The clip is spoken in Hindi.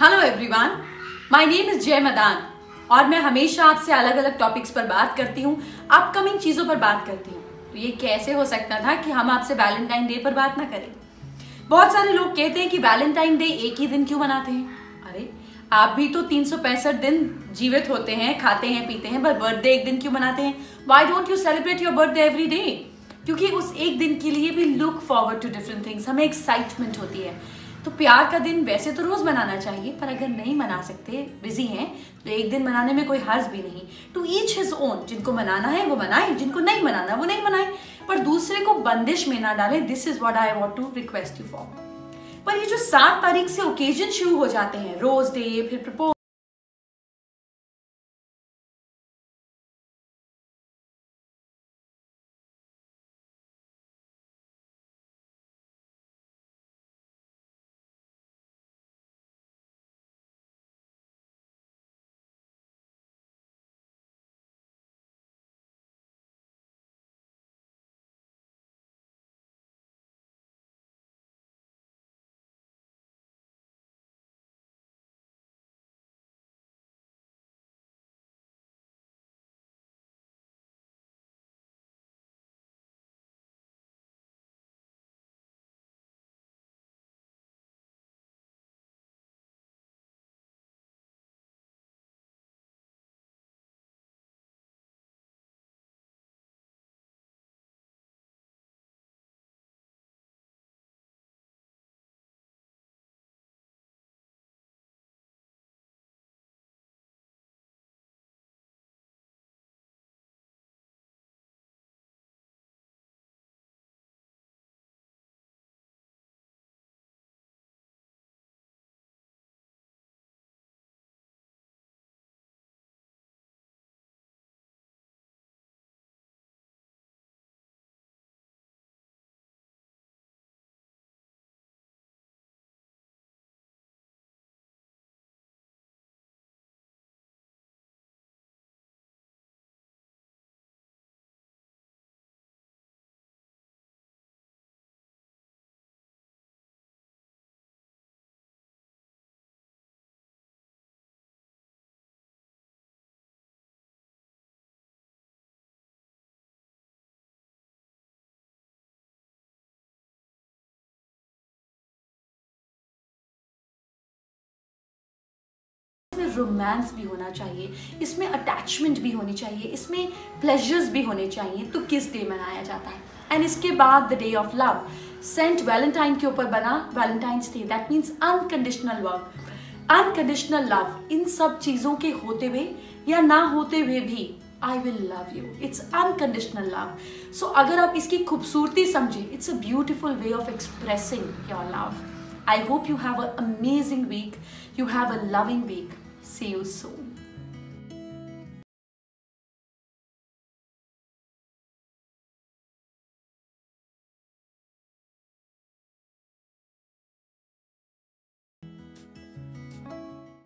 Hello everyone my name is Jay Madan और मैं हमेशा आपसे अलग अलग टॉपिक्स पर बात करती हूँ अपकमिंग चीज़ों पर बात करती हूँ। तो ये कैसे हो सकता था कि हम आपसे वैलेंटाइन डे पर बात ना करें? बहुत सारे लोग कहते हैं कि वैलेंटाइन डे एक ही दिन क्यों मनाते हैं? अरे, आप भी तो तीन सौ पैंसठ दिन जीवित होते हैं, खाते हैं, पीते हैं, पर बर्थडे एक दिन क्यों मनाते हैं? Why don't you celebrate your birthday every day क्योंकि उस एक दिन के लिए भी look forward to different things हमें एक्साइटमेंट होती है। तो प्यार का दिन वैसे तो रोज मनाना चाहिए, पर अगर नहीं मना सकते बिज़ी हैं तो एक दिन मनाने में कोई हर्ज भी नहीं। टू ईच हिज ओन जिनको मनाना है, वो मनाए, जिनको नहीं मनाना, वो नहीं मनाए। पर दूसरे को बंदिश में ना डालें this is what I want to request you for पर ये जो सात तारीख से ओकेजन शुरू हो जाते हैं, रोज डे, फिर प्रपोज रोमांस भी होना चाहिए, इसमें अटैचमेंट भी होनी चाहिए, इसमें प्लेजर्स भी होने चाहिए तो किस डे मनाया जाता है? एंड इसके बाद the day of love saint Valentine के ऊपर बना Valentine's day that means unconditional love unconditional love इन सब चीज़ों के होते हुए या ना होते हुए भी I will love you it's unconditional love so अगर आप इसकी खूबसूरती समझें it's a beautiful way of expressing your love I hope you have an amazing week. You have a loving week. se eu sou.